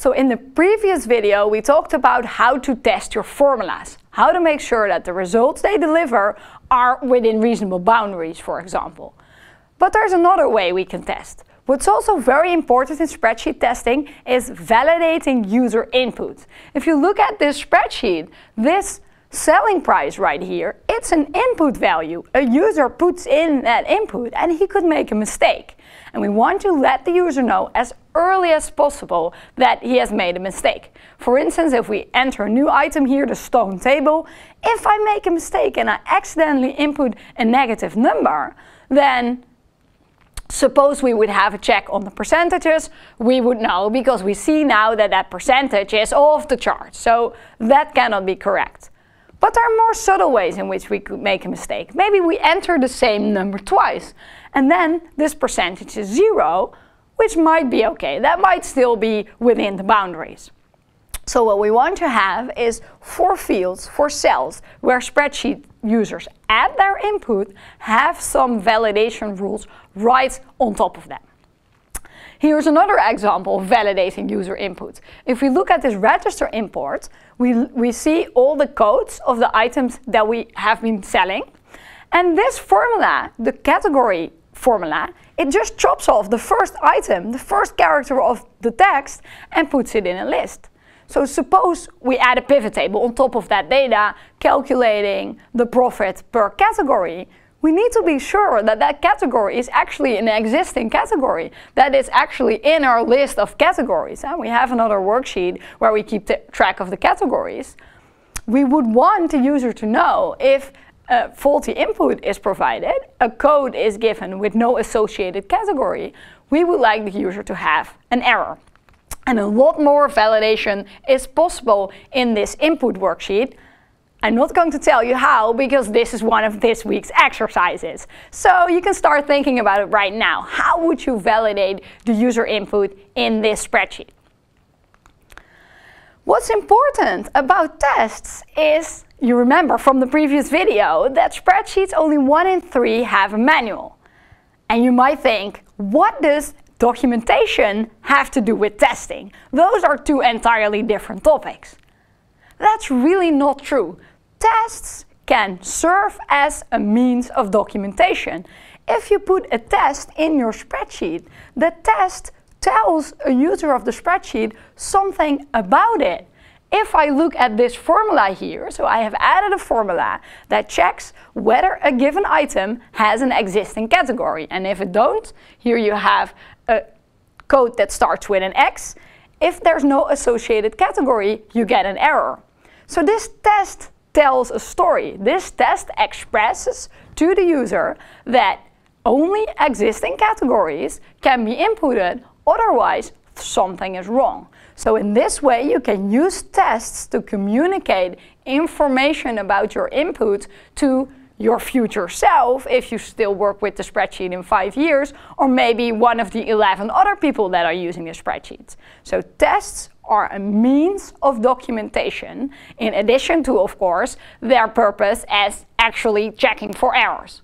So in the previous video we talked about how to test your formulas, how to make sure that the results they deliver are within reasonable boundaries, for example. But there's another way we can test. What's also very important in spreadsheet testing is validating user input. If you look at this spreadsheet, this selling price right here, it's an input value. A user puts in that input and he could make a mistake. And we want to let the user know as early as possible that he has made a mistake. For instance, if we enter a new item here, the stone table, if I make a mistake and I accidentally input a negative number, then Suppose we would have a check on the percentages, we would know because we see now that that percentage is off the chart. So that cannot be correct. But there are more subtle ways in which we could make a mistake. Maybe we enter the same number twice and then this percentage is zero, which might be okay. That might still be within the boundaries. So what we want to have is four fields, four cells, where spreadsheet users add their input, have some validation rules right on top of them. Here's another example of validating user input. If we look at this register import, we, we see all the codes of the items that we have been selling. And this formula, the category formula, it just chops off the first item, the first character of the text, and puts it in a list. So suppose we add a pivot table on top of that data, calculating the profit per category. We need to be sure that that category is actually an existing category, that is actually in our list of categories. And we have another worksheet where we keep track of the categories. We would want the user to know if a faulty input is provided, a code is given with no associated category, we would like the user to have an error. And a lot more validation is possible in this input worksheet. I'm not going to tell you how because this is one of this week's exercises. So you can start thinking about it right now. How would you validate the user input in this spreadsheet? What's important about tests is, you remember from the previous video, that spreadsheets only one in three have a manual. And you might think, what does documentation have to do with testing. Those are two entirely different topics. That's really not true. Tests can serve as a means of documentation. If you put a test in your spreadsheet, the test tells a user of the spreadsheet something about it. If I look at this formula here, so I have added a formula that checks whether a given item has an existing category. And if it don't, here you have a code that starts with an X. If there's no associated category, you get an error. So this test tells a story. This test expresses to the user that only existing categories can be inputted, otherwise something is wrong. So in this way you can use tests to communicate information about your input to your future self if you still work with the spreadsheet in five years, or maybe one of the 11 other people that are using the spreadsheet. So tests are a means of documentation, in addition to, of course, their purpose as actually checking for errors.